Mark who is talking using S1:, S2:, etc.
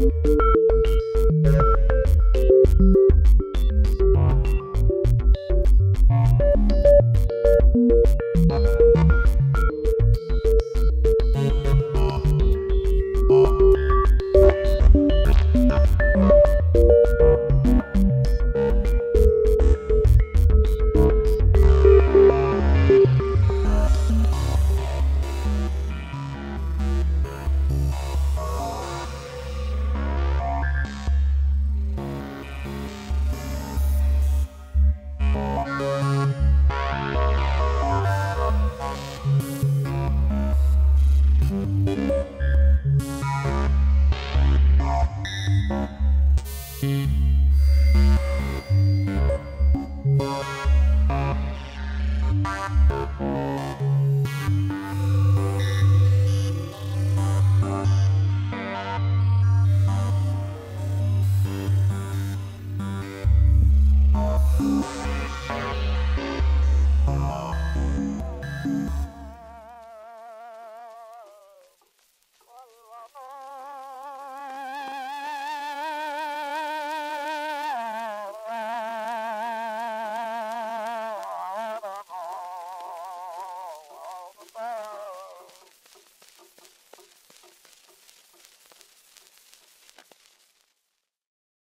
S1: Thank you. Thank